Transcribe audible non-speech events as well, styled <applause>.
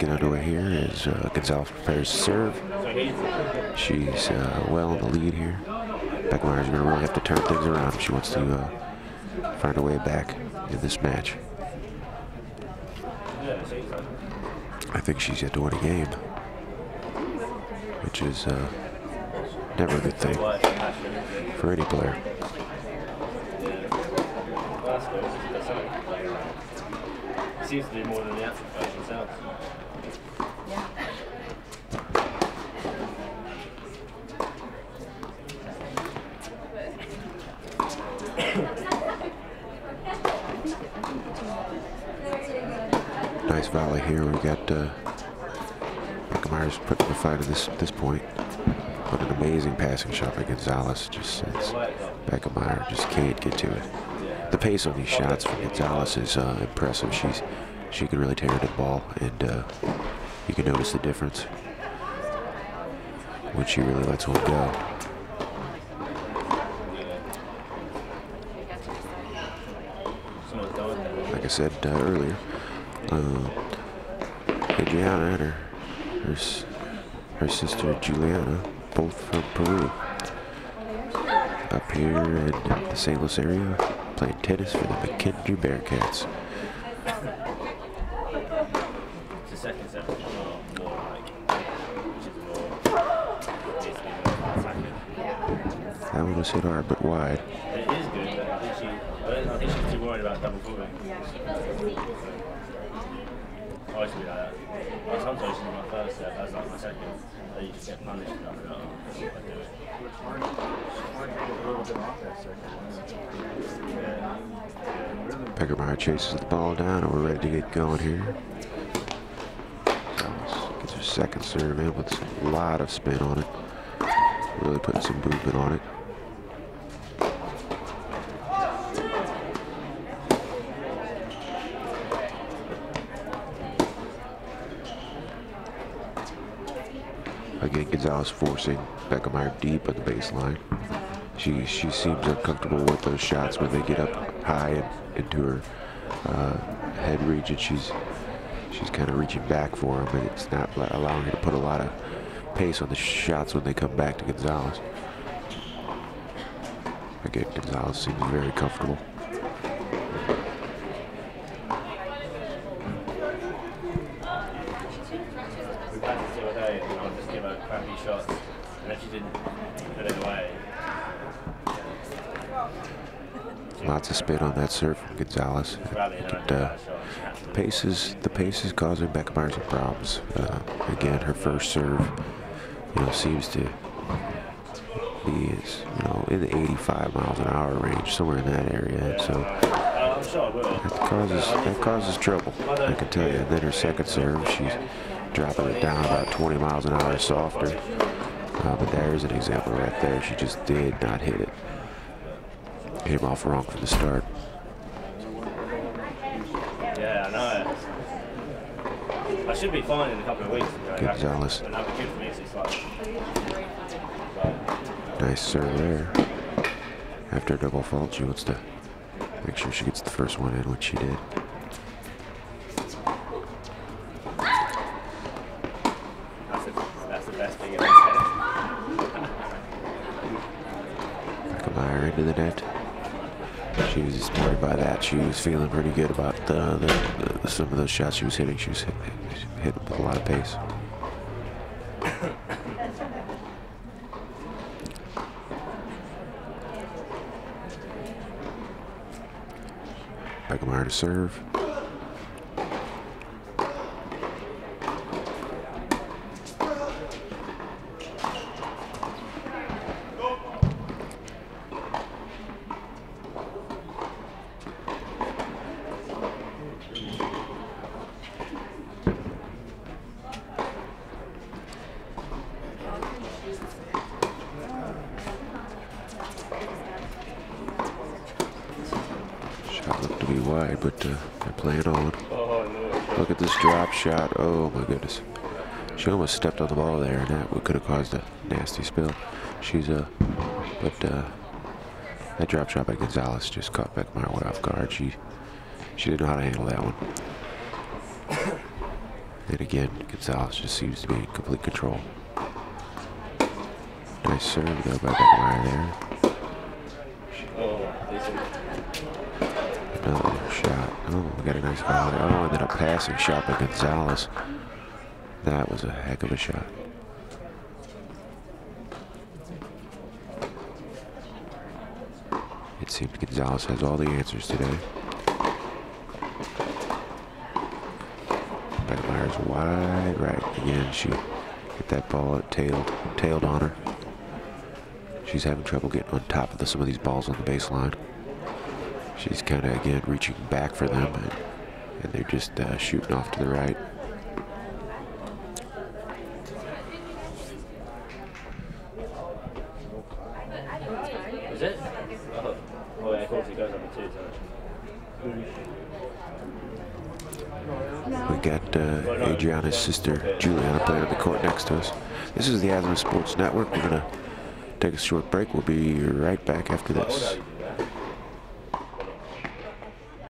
get underway here as uh, Gonzalez prepares to serve. She's uh, well in the lead here. Beckemeier's going to really have to turn things around she wants to uh, find her way back in this match. I think she's yet to win a game, which is uh, never a good thing for any player. Seems to more than the Nice volley here. We've got uh, Beckemeier's putting the fight at this this point. But an amazing passing shot by Gonzalez. Just it's, Beckemeier just can't get to it. The pace on these shots from Gonzalez is uh, impressive. She's she can really tear into the ball, and uh, you can notice the difference when she really lets one go. Like I said uh, earlier, uh, Adriana and her, her, her sister Juliana, both from Peru, up here in the St. Louis area, playing tennis for the McKendree Bearcats. It's the second set, which is more, more like, which is more, needs to be more attacking. That one was hit hard but wide. It is good, but I think she, I, think she's too worried about double footing. I used to be like that. Like sometimes in my first set, that's like my second, and you just get punished. And I'm like, oh, I do it. Beckemeier chases the ball down and we're ready to get going here. Gets her second serve in with a lot of spin on it. Really putting some movement on it. Again, Gonzalez forcing Beckemeier deep on the baseline. She she seems uncomfortable with those shots when they get up high and into her uh, head region. She's she's kind of reaching back for them, and it's not allowing her to put a lot of pace on the shots when they come back to Gonzalez. Again, Gonzalez seems very comfortable. We practiced the other day, and I'll just give her crappy shots, and if she didn't put it away, Lots of spin on that serve from Gonzalez. and And, then I uh, do that shot. She had to pace is the pace is causing Beckemeier some problems. Uh, again, her first serve, you know, seems to be is you know in the 85 miles an hour range, somewhere in that area. So I'm sure I will. that causes that causes trouble. I can tell you. And then her second serve, she's dropping it down about 20 miles an hour softer. Uh, but there's an example right there. She just did not hit it. Hit off wrong from the start. Yeah, I know. I should be fine in a couple of weeks. you know, Gonzalez. And that'd be good for me. So it's like, Nice serve there. After a double fault, she wants to make sure she gets the first one in, which she did. Beckemeier into the net. She was inspired by that. She was feeling pretty good about the, the, the some of those shots she was hitting. She was hitting, hit with a lot of pace. Beckemeier to serve. Be wide, but uh, they're playing on. Look at this drop shot. Oh my goodness. She almost stepped on the ball there, and that could have caused a nasty spill. She's uh, but uh, that drop shot by Gonzalez just caught Beckemeier off guard. She she didn't know how to handle that one. <coughs> And again, Gonzalez just seems to be in complete control. Nice serve though by Beckemeier there. Oh, we got a nice volley. Oh, and then a passing shot by Gonzalez. That was a heck of a shot. It seems Gonzalez has all the answers today. Beckemeier's wide right. Again, she hit that ball tailed, tailed on her. She's having trouble getting on top of the, some of these balls on the baseline. She's kind of, again, reaching back for them, and, and they're just uh, shooting off to the right. Is it? Oh, oh yeah, of course it goes the two, so. We got uh, Adriana's sister, Juliana, playing on the court next to us. This is the Azimuth Sports Network. We're going to take a short break. We'll be right back after this.